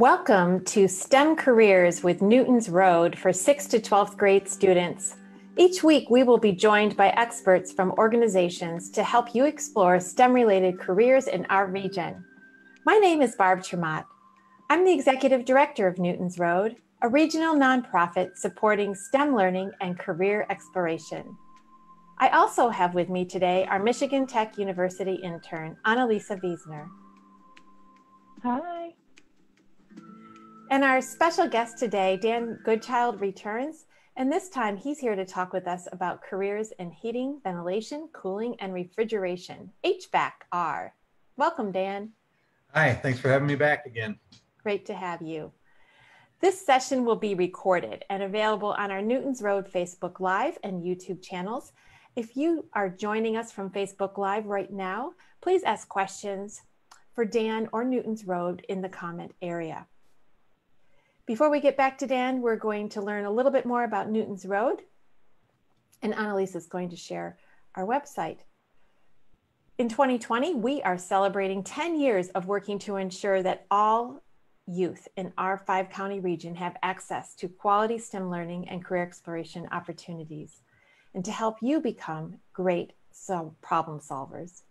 Welcome to STEM Careers with Newton's Road for 6th to 12th grade students. Each week, we will be joined by experts from organizations to help you explore STEM related careers in our region. My name is Barb Tremont. I'm the Executive Director of Newton's Road, a regional nonprofit supporting STEM learning and career exploration. I also have with me today our Michigan Tech University intern, Annalisa Wiesner. And our special guest today, Dan Goodchild, returns. And this time he's here to talk with us about careers in heating, ventilation, cooling, and refrigeration, HVAC-R. Welcome, Dan. Hi, thanks for having me back again. Great to have you. This session will be recorded and available on our Newton's Road Facebook Live and YouTube channels. If you are joining us from Facebook Live right now, please ask questions for Dan or Newton's Road in the comment area. Before we get back to Dan, we're going to learn a little bit more about Newton's Road. And Annalisa is going to share our website. In 2020, we are celebrating 10 years of working to ensure that all youth in our five county region have access to quality STEM learning and career exploration opportunities, and to help you become great problem solvers.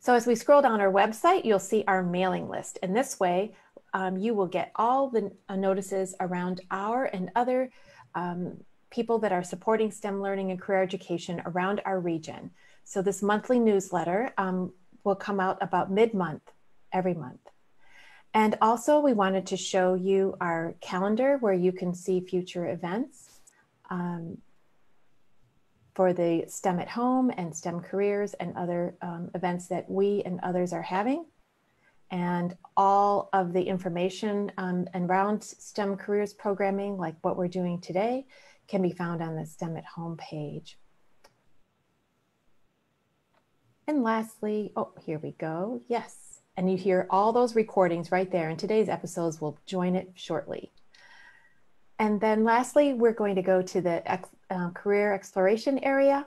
So as we scroll down our website, you'll see our mailing list. And this way, um, you will get all the uh, notices around our and other um, people that are supporting STEM learning and career education around our region. So this monthly newsletter um, will come out about mid-month every month. And also we wanted to show you our calendar where you can see future events um, for the STEM at home and STEM careers and other um, events that we and others are having. And all of the information um, around STEM careers programming, like what we're doing today, can be found on the STEM at home page. And lastly, oh, here we go. Yes. And you hear all those recordings right there. And today's episodes will join it shortly. And then lastly, we're going to go to the uh, career exploration area.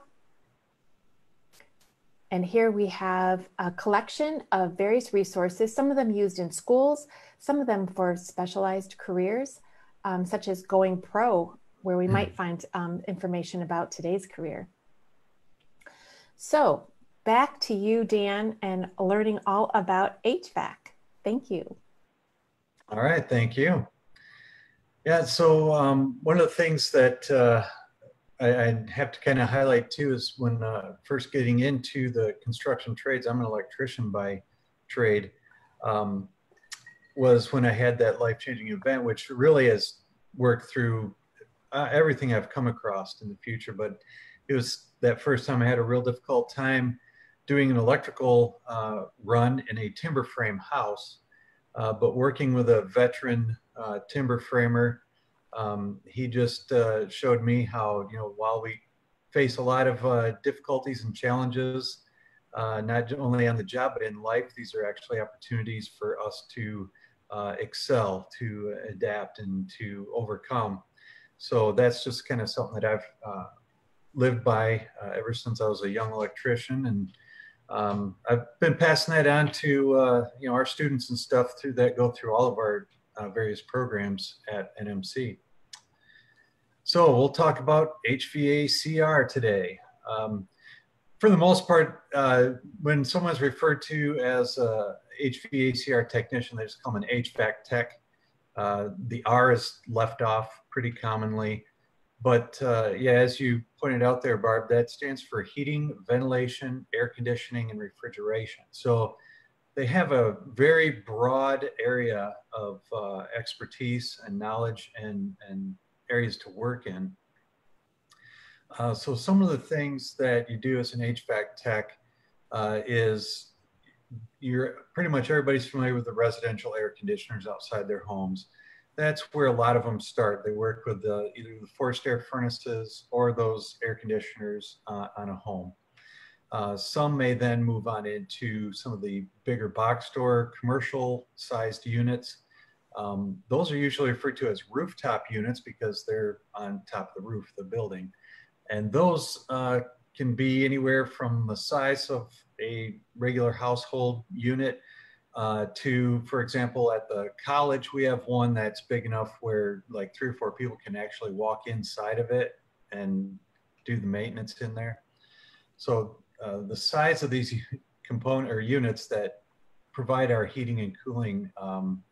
And here we have a collection of various resources, some of them used in schools, some of them for specialized careers, um, such as Going Pro, where we mm. might find um, information about today's career. So back to you, Dan, and learning all about HVAC. Thank you. All right, thank you. Yeah, so um, one of the things that uh, I, have to kind of highlight too is when uh, first getting into the construction trades, I'm an electrician by trade, um, was when I had that life-changing event, which really has worked through uh, everything I've come across in the future. But it was that first time I had a real difficult time doing an electrical uh, run in a timber frame house, uh, but working with a veteran uh, timber framer um, he just uh, showed me how, you know, while we face a lot of uh, difficulties and challenges, uh, not only on the job, but in life, these are actually opportunities for us to uh, excel, to adapt, and to overcome. So that's just kind of something that I've uh, lived by uh, ever since I was a young electrician. And um, I've been passing that on to, you know, our students and stuff through that go through all of our uh, various programs at NMC. So we'll talk about HVACR today. Um, for the most part, uh, when someone's referred to as a HVACR technician, they just call them an HVAC tech. Uh, the R is left off pretty commonly. But uh, yeah, as you pointed out there, Barb, that stands for heating, ventilation, air conditioning, and refrigeration. So they have a very broad area of uh, expertise and knowledge and, and areas to work in. Uh, so some of the things that you do as an HVAC tech uh, is you're pretty much everybody's familiar with the residential air conditioners outside their homes. That's where a lot of them start. They work with the, either the forced air furnaces or those air conditioners uh, on a home. Uh, some may then move on into some of the bigger box store commercial sized units. Um, those are usually referred to as rooftop units because they're on top of the roof of the building. And those uh, can be anywhere from the size of a regular household unit uh, to, for example, at the college, we have one that's big enough where like three or four people can actually walk inside of it and do the maintenance in there. So uh, the size of these component or units that provide our heating and cooling um,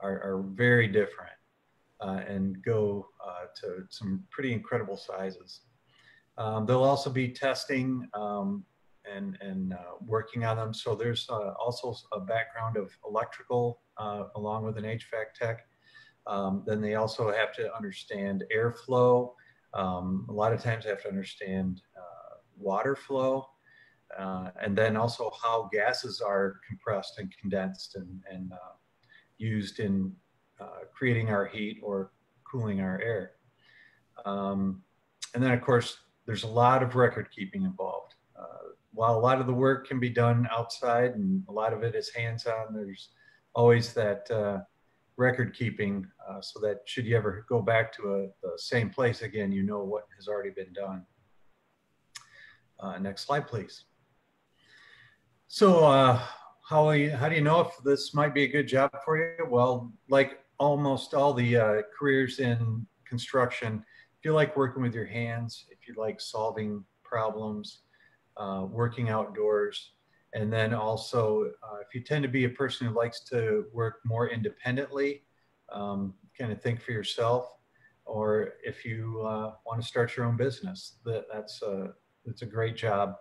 are, are, very different uh, and go uh, to some pretty incredible sizes. Um, they'll also be testing um, and, and uh, working on them. So there's uh, also a background of electrical along with an HVAC tech. Um, then they also have to understand airflow. Um, a lot of times they have to understand water flow. Uh, and then also how gases are compressed and condensed and, and uh, used in creating our heat or cooling our air. Um, and then of course, there's a lot of record keeping involved while a lot of the work can be done outside and a lot of it is hands-on, there's always that uh, record keeping uh, so that should you ever go back to a, the same place again, you know what has already been done. Uh, next slide, please. So uh, how, how do you know if this might be a good job for you? Well, like almost all the uh, careers in construction, if you like working with your hands, if you like solving problems, uh, working outdoors. And then also, uh, if you tend to be a person who likes to work more independently, um, kind of think for yourself, or if you uh, want to start your own business, that, that's a, that's a great job.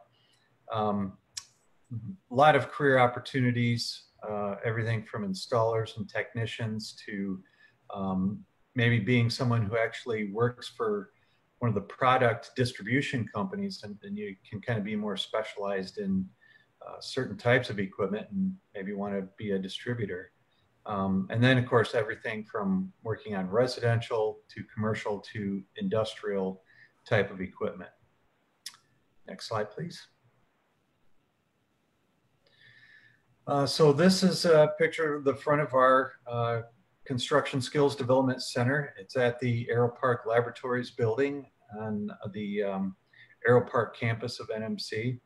Um, a lot of career opportunities, uh, everything from installers and technicians to um, maybe being someone who actually works for one of the product distribution companies and, and you can kind of be more specialized in uh, certain types of equipment and maybe want to be a distributor. Um, and then of course, everything from working on residential to commercial to industrial type of equipment. Next slide, please. Uh, so this is a picture of the front of our uh, Construction Skills Development Center. It's at the Aero Park Laboratories building on the um, Aero Park campus of NMC.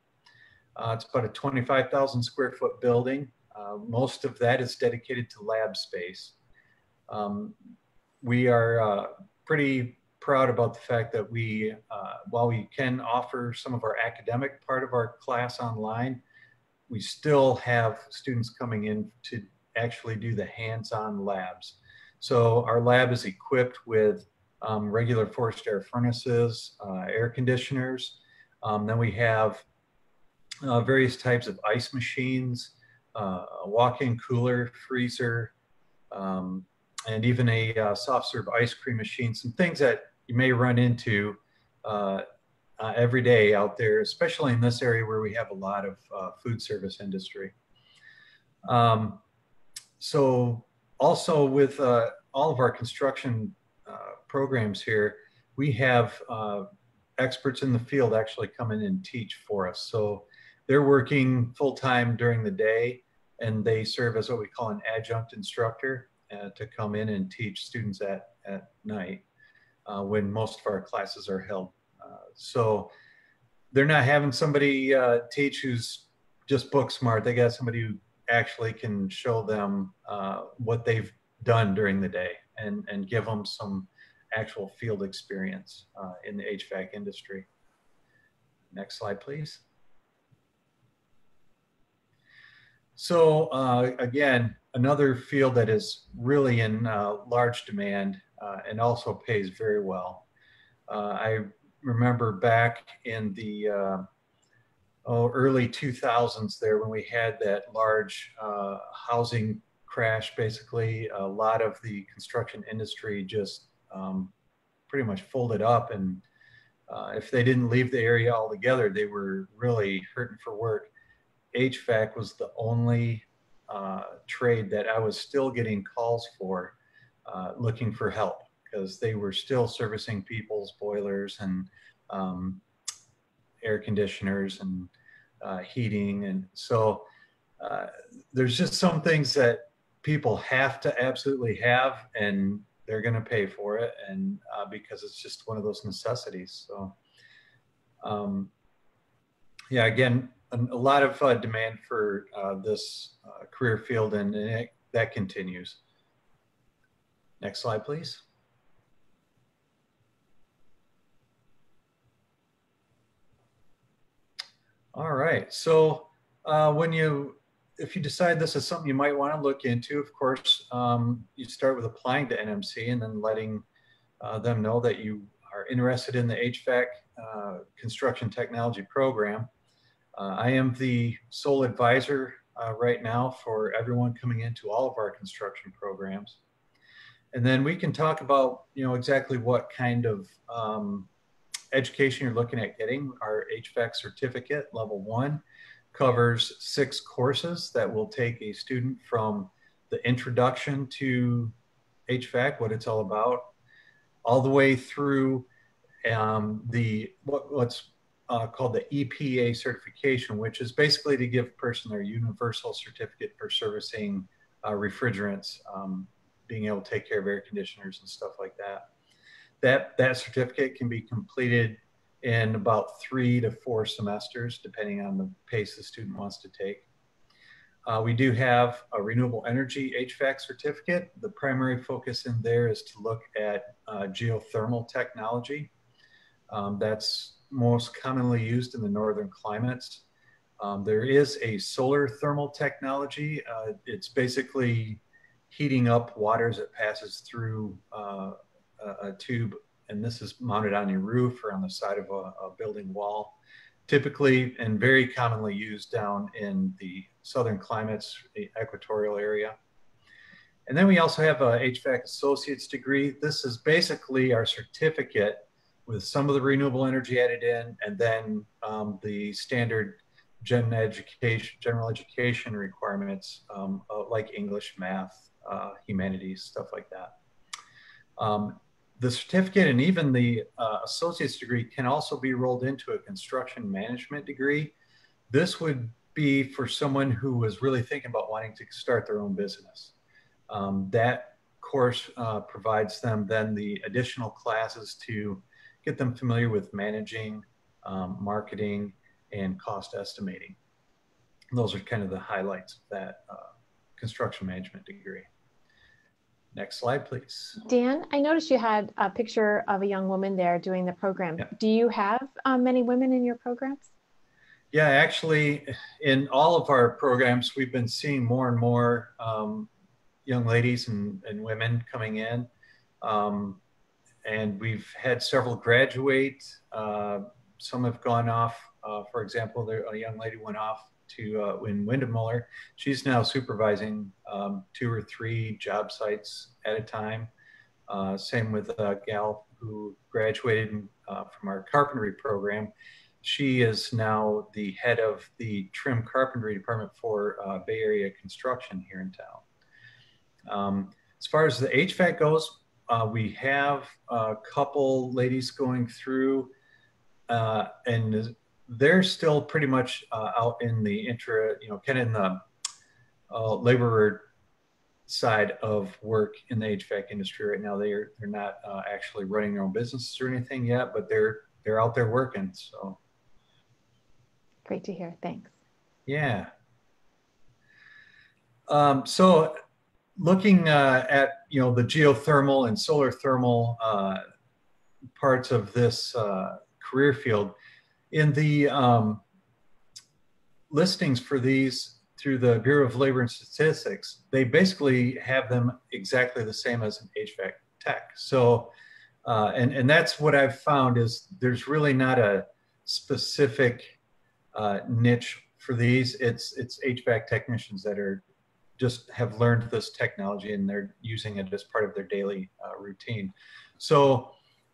Uh, it's about a 25,000 square foot building. Uh, most of that is dedicated to lab space. Um, we are uh, pretty proud about the fact that we, while we can offer some of our academic part of our class online, we still have students coming in to actually do the hands-on labs. So our lab is equipped with um, regular forced air furnaces, uh, air conditioners. Um, then we have uh, various types of ice machines, uh, a walk-in cooler, freezer, um, and even a uh, soft serve ice cream machine. Some things that you may run into uh, uh, every day out there, especially in this area where we have a lot of food service industry. Um, so also with uh, all of our construction uh, programs here, we have uh, experts in the field actually come in and teach for us. So they're working full time during the day and they serve as what we call an adjunct instructor uh, to come in and teach students at, at night uh, when most of our classes are held. So they're not having somebody teach who's just book smart. They got somebody who actually can show them uh, what they've done during the day and, and give them some actual field experience uh, in the HVAC industry. Next slide, please. So uh, again, another field that is really in uh, large demand uh, and also pays very well. Uh, I remember back in the oh, early 2000s there when we had that large uh, housing crash, basically a lot of the construction industry just um, pretty much folded up. And uh, if they didn't leave the area altogether, they were really hurting for work. HVAC was the only uh, trade that I was still getting calls for uh, looking for help because they were still servicing people's boilers and um, air conditioners and uh, heating. And so uh, there's just some things that people have to absolutely have and they're going to pay for it. And uh, because it's just one of those necessities. So, um, yeah, again, a, lot of uh, demand for uh, this uh, career field and, and it, that continues. Next slide, please. All right, so uh, when you, if you decide this is something you might want to look into, of course, um, you start with applying to NMC and then letting uh, them know that you are interested in the HVAC uh, construction technology program. Uh, I am the sole advisor uh, right now for everyone coming into all of our construction programs. And then we can talk about, you know, exactly what kind of um, education you're looking at getting. Our HVAC certificate, level one, covers six courses that will take a student from the introduction to HVAC, what it's all about, all the way through um, the what, what's uh, called the EPA certification, which is basically to give a person their universal certificate for servicing uh, refrigerants, um, being able to take care of air conditioners and stuff like that. That, that certificate can be completed in about three to four semesters, depending on the pace the student wants to take. Uh, we do have a renewable energy HVAC certificate. The primary focus in there is to look at uh, geothermal technology. Um, that's most commonly used in the northern climates. Um, there is a solar thermal technology. Uh, it's basically heating up water as it passes through uh, a, tube, and this is mounted on your roof or on the side of a, a building wall. Typically and very commonly used down in the southern climates, the equatorial area. And then we also have a HVAC associate's degree. This is basically our certificate with some of the renewable energy added in, and then um, the standard gen education, general education requirements um, uh, like English, math, uh, humanities, stuff like that. Um, the certificate and even the uh, associate's degree can also be rolled into a construction management degree. This would be for someone who was really thinking about wanting to start their own business. Um, that course uh, provides them then the additional classes to get them familiar with managing, um, marketing, and cost estimating. Those are kind of the highlights of that uh, construction management degree. Next slide, please. Dan, I noticed you had a picture of a young woman there doing the program. Yeah. Do you have um, many women in your programs? Yeah, actually, in all of our programs, we've been seeing more and more um, young ladies and, and, women coming in. Um, and we've had several graduate. Uh, some have gone off. Uh, for example, there, a young lady went off to uh, in Windemuller. She's now supervising um, two or three job sites at a time. Uh, same with a gal who graduated uh, from our carpentry program. She is now the head of the trim carpentry department for uh, Bay Area construction here in town. Um, as far as the HVAC goes, uh, we have a couple ladies going through, uh, and they're still pretty much uh, out in the intra, you know, kind of in the uh, laborer side of work in the HVAC industry right now. They're they're not uh, actually running their own businesses or anything yet, but they're they're out there working. So great to hear. Thanks. Yeah. Um, so looking uh, at you know the geothermal and solar thermal uh, parts of this uh, career field in the um, listings for these through the Bureau of Labor and Statistics, they basically have them exactly the same as an HVAC tech. So, uh, and and that's what I've found is there's really not a specific uh, niche for these. It's it's HVAC technicians that are just have learned this technology and they're using it as part of their daily uh, routine. So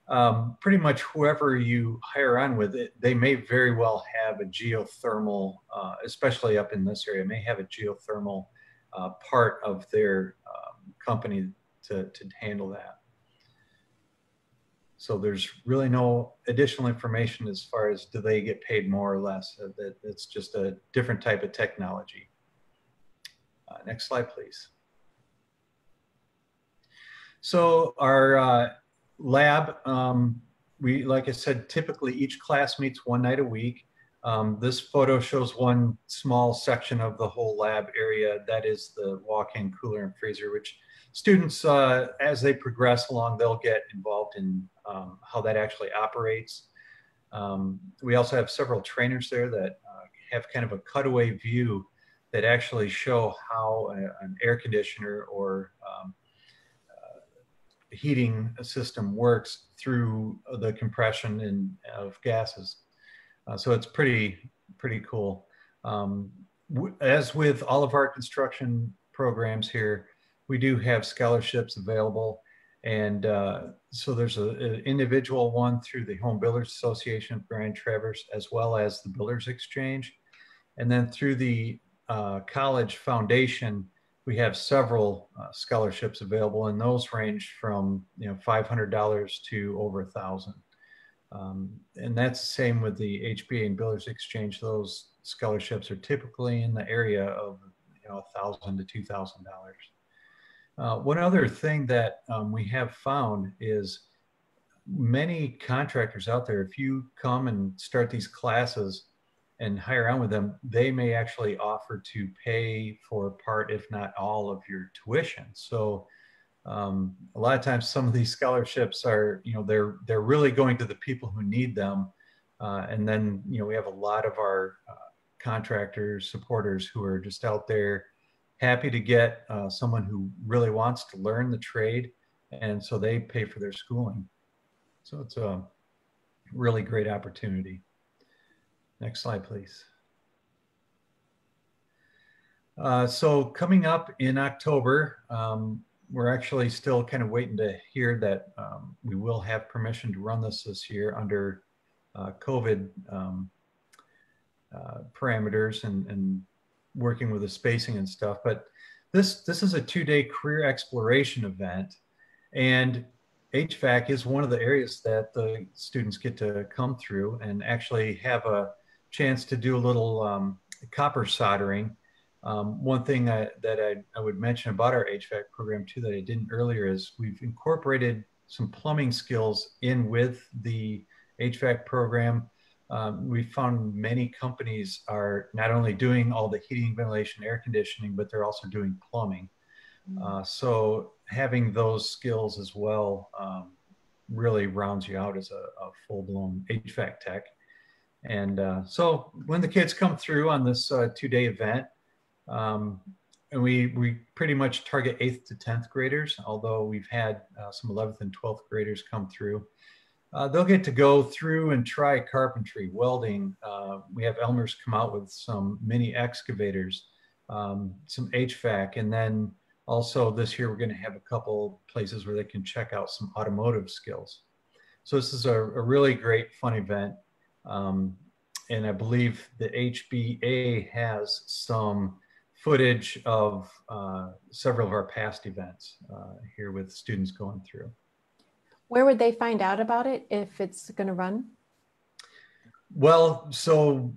um, pretty much whoever you hire on with it, they may very well have a geothermal, uh, especially up in this area, may have a geothermal uh, part of their um, company to, to handle that. So there's really no additional information as far as do they get paid more or less. It's just a different type of technology. Uh, next slide, please. So our uh, lab, um, we, like I said, typically each class meets one night a week. Um, this photo shows one small section of the whole lab area. That is the walk-in cooler and freezer, which students, uh, as they progress along, they'll get involved in um, how that actually operates. Um, we also have several trainers there that uh, have kind of a cutaway view that actually show how a, an air conditioner or um, uh, heating system works through the compression in, of gases. Uh, so it's pretty, pretty cool. Um, as with all of our construction programs here, we do have scholarships available. And uh, so there's an individual one through the Home Builders Association of Grand Traverse, as well as the Builders Exchange. And then through the uh, college foundation, we have several uh, scholarships available, and those range from you know $500 to over a thousand. Um, and that's the same with the HBA and Builders Exchange. Those scholarships are typically in the area of you know a thousand to two thousand dollars. Uh, one other thing that um, we have found is many contractors out there, if you come and start these classes and hire on with them, they may actually offer to pay for part, if not all, of your tuition. So um, a lot of times some of these scholarships are, you know, they're, they're really going to the people who need them. Uh, and then, you know, we have a lot of our uh, contractors, supporters who are just out there happy to get uh, someone who really wants to learn the trade. And so they pay for their schooling. So it's a really great opportunity. Next slide, please. Uh, so coming up in October, um, we're actually still kind of waiting to hear that um, we will have permission to run this this year under uh, COVID um, uh, parameters and, and working with the spacing and stuff. But this this is a two-day career exploration event, and HVAC is one of the areas that the students get to come through and actually have a chance to do a little um, copper soldering. Um, one thing I, that I, I, would mention about our HVAC program too that I didn't earlier is we've incorporated some plumbing skills in with the HVAC program um, we found many companies are not only doing all the heating, ventilation, air conditioning, but they're also doing plumbing. Mm-hmm. Uh, so having those skills as well um, really rounds you out as a, a full-blown HVAC tech. And uh, so when the kids come through on this uh, two-day event, um, and we we pretty much target eighth to tenth graders, although we've had uh, some 11th and 12th graders come through. Uh, they'll get to go through and try carpentry, welding. Uh, we have Elmer's come out with some mini excavators, um, some HVAC, and then also this year we're going to have a couple places where they can check out some automotive skills. So this is a, a really great fun event. Um, and I believe the HBA has some footage of uh, several of our past events uh, here with students going through. Where would they find out about it if it's going to run? Well, so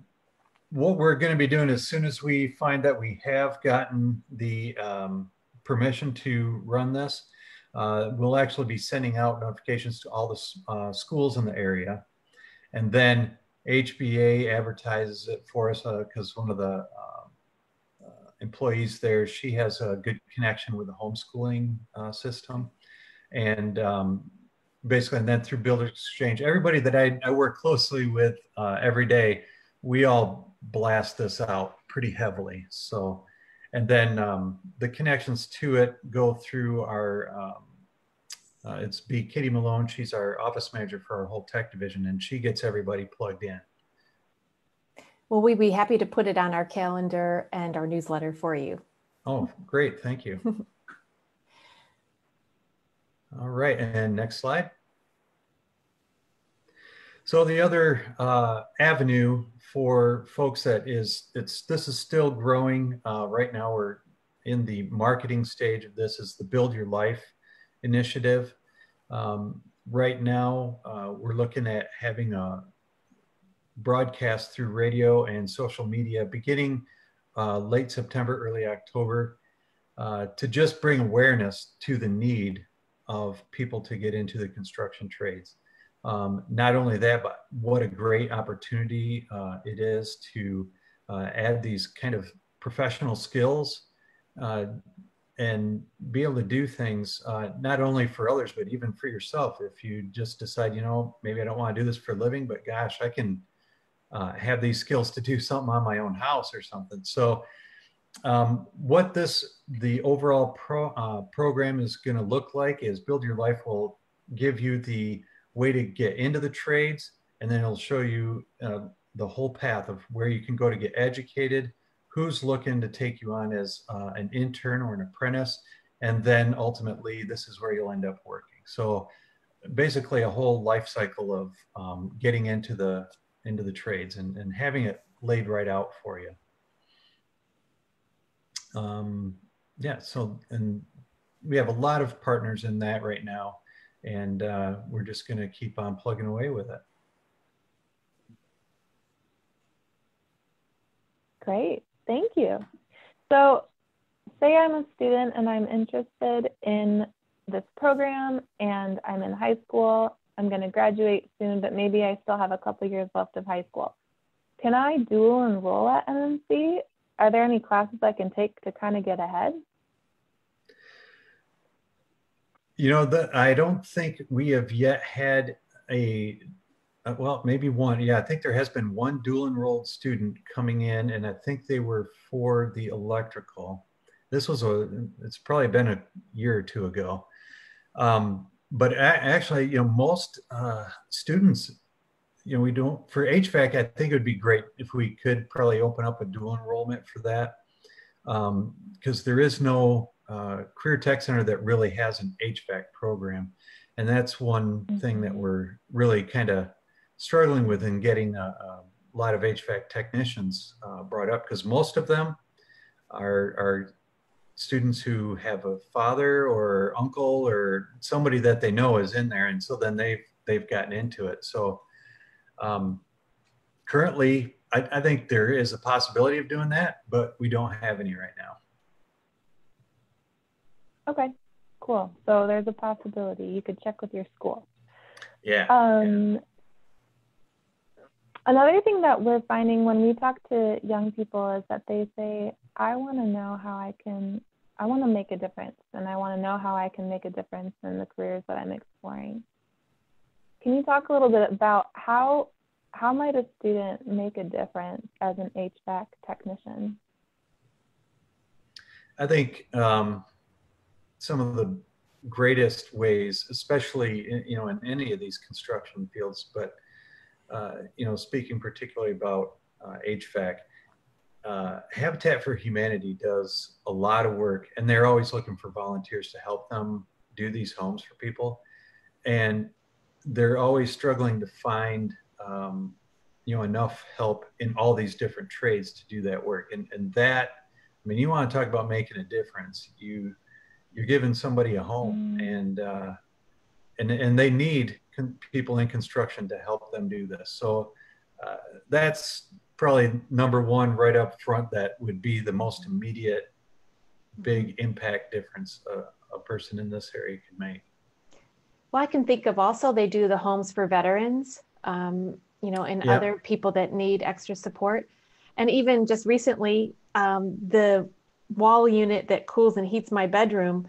what we're going to be doing as soon as we find that we have gotten the um, permission to run this, uh, we'll actually be sending out notifications to all the uh, schools in the area. And then HBA advertises it for us because uh, one of the um, uh, employees there, she has a good connection with the homeschooling uh, system. And um, basically, and then through Builders Exchange, everybody that I, I work closely with uh, every day, we all blast this out pretty heavily. So, and then um, the connections to it go through our, um, uh, it's be Katie Malone. She's our office manager for our whole tech division, and she gets everybody plugged in. Well, we'd be happy to put it on our calendar and our newsletter for you. Oh, great. Thank you. All right, and next slide. So the other uh, avenue for folks that is, it's this is still growing. Uh, right now we're in the marketing stage of this is the Build Your Life initiative. Um, right now uh, we're looking at having a broadcast through radio and social media beginning uh, late September, early October uh, to just bring awareness to the need of people to get into the construction trades. Um, not only that, but what a great opportunity uh, it is to uh, add these kind of professional skills uh, and be able to do things uh, not only for others, but even for yourself. If you just decide, you know, maybe I don't want to do this for a living, but gosh, I can uh, have these skills to do something on my own house or something. So um, what this, the overall pro, uh, program is going to look like is Build Your Life will give you the way to get into the trades, and then it'll show you uh, the whole path of where you can go to get educated, who's looking to take you on as uh, an intern or an apprentice, and then ultimately this is where you'll end up working. So basically a whole life cycle of um, getting into the into the trades and, and having it laid right out for you. Um, yeah, so and we have a lot of partners in that right now and uh, we're just going to keep on plugging away with it. Great, thank you. So say I'm a student and I'm interested in this program and I'm in high school. I'm going to graduate soon, but maybe I still have a couple years left of high school. Can I dual enroll at NMC? Are there any classes I can take to kind of get ahead? You know, that I don't think we have yet had a, uh, well, maybe one. Yeah, I think there has been one dual enrolled student coming in, and I think they were for the electrical. This was a, it's probably been a year or two ago. Um, but actually, you know, most uh, students, you know, we don't, for HVAC, I think it would be great if we could probably open up a dual enrollment for that. Because um, there is no uh, career tech center that really has an HVAC program. And that's one mm-hmm. thing that we're really kind of struggling with in getting a, a lot of HVAC technicians uh, brought up because most of them are, are students who have a father or uncle or somebody that they know is in there. And so then they've, they've gotten into it. So um, currently, I, I think there is a possibility of doing that, but we don't have any right now. Okay, cool. So there's a possibility you could check with your school. Yeah. Um, yeah. Another thing that we're finding when we talk to young people is that they say, I want to know how I can, I want to make a difference and I want to know how I can make a difference in the careers that I'm exploring. Can you talk a little bit about how, how might a student make a difference as an HVAC technician? I think um, some of the greatest ways, especially in, you know in any of these construction fields, but you know speaking particularly about uh, HVAC, uh, Habitat for Humanity does a lot of work, and they're always looking for volunteers to help them do these homes for people, and they're always struggling to find um, you know enough help in all these different trades to do that work, and and that I mean you want to talk about making a difference, you you're giving somebody a home mm. and uh, and and they need people in construction to help them do this. So uh, that's probably number one right up front that would be the most immediate big impact difference a, a person in this area can make. Well i can think of also they do the homes for veterans um, you know and yeah. other people that need extra support. And even just recently um, the wall unit that cools and heats my bedroom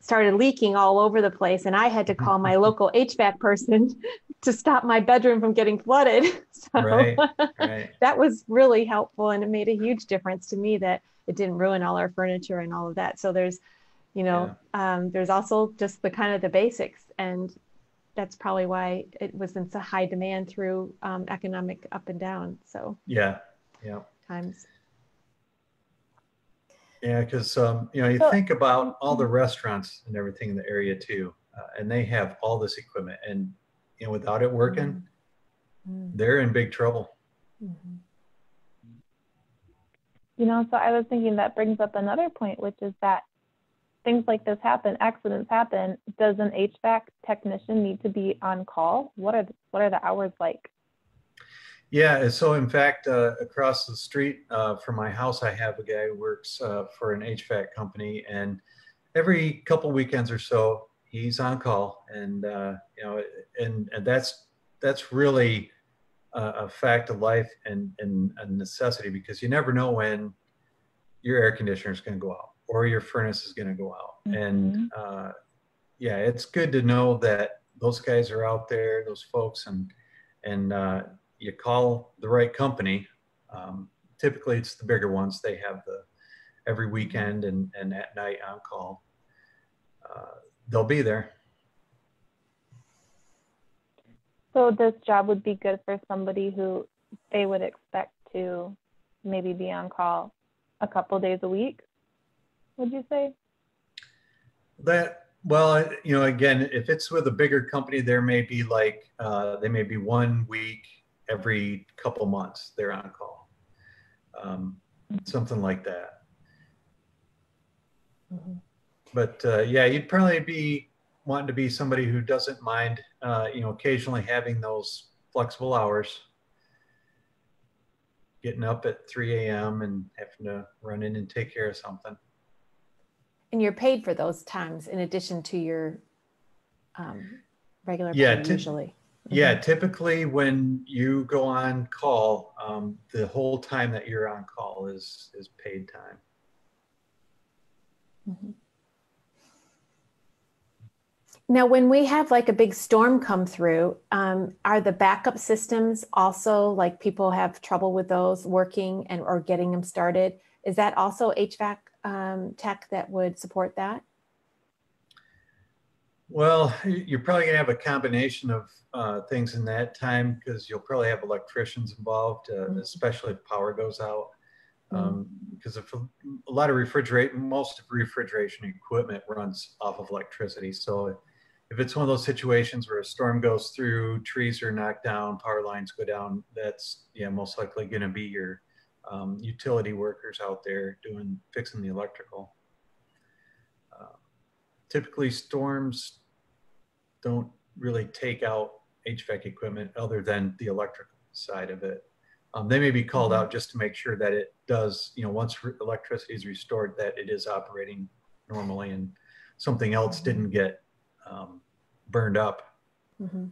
started leaking all over the place and i had to call my local hvac person to stop my bedroom from getting flooded. So right, right. that was really helpful and it made a huge difference to me that it didn't ruin all our furniture and all of that. So there's you know yeah. um, there's also just the kind of the basics and that's probably why it was in so high demand through um, economic up and down so. Yeah yeah. Times yeah, because um, you know you so, think about all the mm-hmm. restaurants and everything in the area too, uh, and they have all this equipment, and you know without it working, mm-hmm. they're in big trouble. Mm-hmm. You know, so I was thinking that brings up another point, which is that things like this happen, accidents happen. Does an HVAC technician need to be on call? What are the, what are the hours like? Yeah, so in fact, uh, across the street uh, from my house, I have a guy who works uh, for an HVAC company, and every couple weekends or so, he's on call, and uh, you know, and and that's that's really a, a fact of life and, and a necessity because you never know when your air conditioner is going to go out or your furnace is going to go out. Mm-hmm. And uh, yeah, it's good to know that those guys are out there, those folks, and and uh, you call the right company. Um, typically, it's the bigger ones. They have the every weekend and, and at night on call. Uh, they'll be there. So this job would be good for somebody who they would expect to maybe be on call a couple days a week. Would you say? That well, you know, again, if it's with a bigger company, there may be like uh, they may be one week every couple months they're on call, um, something like that. Mm-hmm. But uh, yeah, you'd probably be wanting to be somebody who doesn't mind, uh, you know, occasionally having those flexible hours, getting up at 3 a.m. and having to run in and take care of something. And you're paid for those times in addition to your um, regular yeah, pay usually. Yeah, mm-hmm. typically when you go on call, um, the whole time that you're on call is is paid time. Mm-hmm. Now, when we have like a big storm come through, um, are the backup systems also like people have trouble with those working and or getting them started? Is that also HVAC um, tech that would support that? Well, you're probably going to have a combination of uh, things in that time because you'll probably have electricians involved, uh, mm-hmm. especially if power goes out. Um, because if a, a lot of refrigerate, most of refrigeration equipment runs off of electricity. So if it's one of those situations where a storm goes through, trees are knocked down, power lines go down, that's yeah most likely going to be your um, utility workers out there doing fixing the electrical. Typically, storms don't really take out HVAC equipment other than the electrical side of it. Um, they may be called mm-hmm. out just to make sure that it does, you know, once electricity is restored, that it is operating normally and something else didn't get um, burned up. Mm-hmm.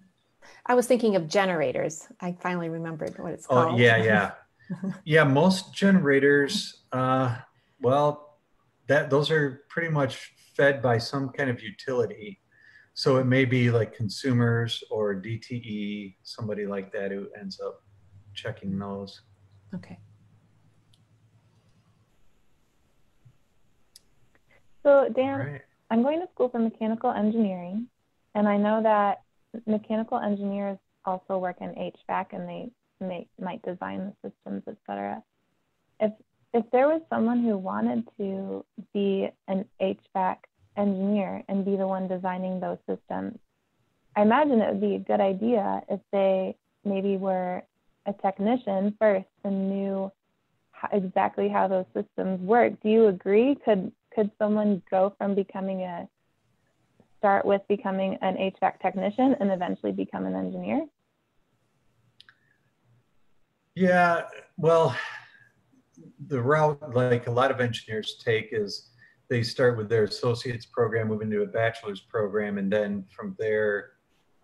I was thinking of generators. I finally remembered what it's oh, called. Oh, yeah, yeah. yeah, most generators, uh, well, that those are pretty much fed by some kind of utility. So it may be like consumers or DTE, somebody like that who ends up checking those. Okay. So Dan, right. I'm going to school for mechanical engineering, and I know that mechanical engineers also work in HVAC and they may, might design the systems, etc. If if there was someone who wanted to be an HVAC engineer and be the one designing those systems, I imagine it would be a good idea if they maybe were a technician first and knew how, exactly how those systems work. Do you agree? Could could someone go from becoming a start with becoming an HVAC technician and eventually become an engineer? Yeah, well, the route like a lot of engineers take is they start with their associate's program, move into a bachelor's program, and then from there,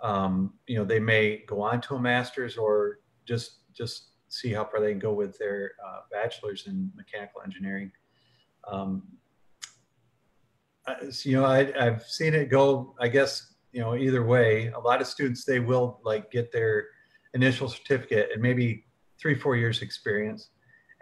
um, you know, they may go on to a master's or just just see how far they can go with their uh, bachelor's in mechanical engineering. Um, you know, I, I've seen it go. I guess you know either way. A lot of students they will like get their initial certificate and maybe three, four years experience.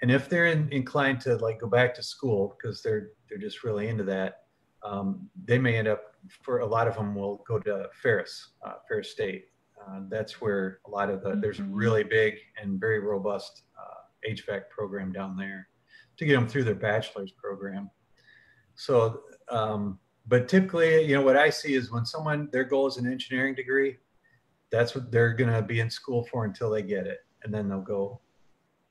And if they're in, inclined to like go back to school because they're they're just really into that, um, they may end up. For a lot of them, will go to Ferris, uh, Ferris State. Uh, that's where a lot of the mm-hmm. there's a really big and very robust uh, HVAC program down there to get them through their bachelor's program. So, um, but typically, you know, what I see is when someone their goal is an engineering degree, that's what they're going to be in school for until they get it and then they'll go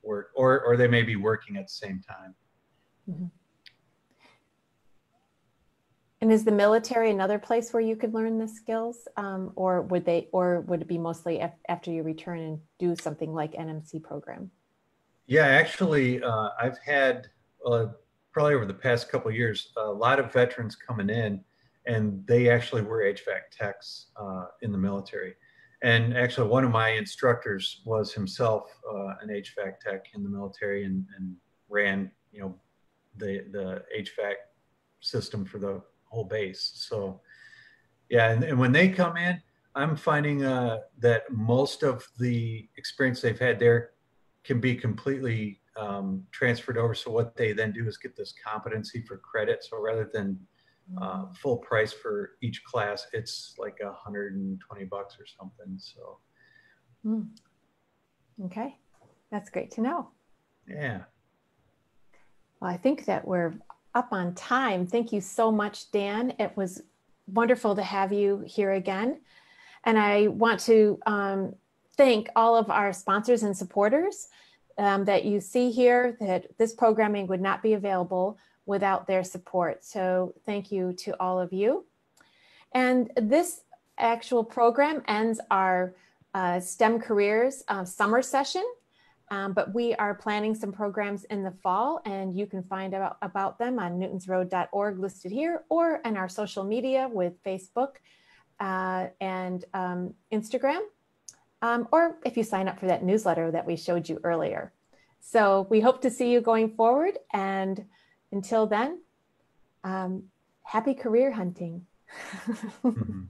work or or they may be working at the same time. Mm-hmm. and is the military another place where you could learn the skills? Um, or would they or would it be mostly af- after you return and do something like nmc program? Yeah actually uh, i've had uh, probably over the past couple years a lot of veterans coming in and they actually were hvac techs uh, in the military And actually, one of my instructors was himself uh, an HVAC tech in the military and, and ran, you know, the the HVAC system for the whole base. So, yeah, and, and when they come in, I'm finding uh, that most of the experience they've had there can be completely um, transferred over. So what they then do is get this competency for credit. So rather than uh, full price for each class, it's like a hundred and twenty bucks or something. So Mm. Okay, that's great to know. yeah, Well, I think that we're up on time. Thank you so much, Dan. It was wonderful to have you here again. And I want to um, thank all of our sponsors and supporters um, that you see here, that this programming would not be available without their support. So thank you to all of you. And this actual program ends our uh, STEM careers uh, summer session. Um, but we are planning some programs in the fall, and you can find out about them on newtonsroad.org listed here or in our social media with Facebook uh, and um, Instagram, um, or if you sign up for that newsletter that we showed you earlier. So we hope to see you going forward. And until then, um, happy career hunting. Mhm.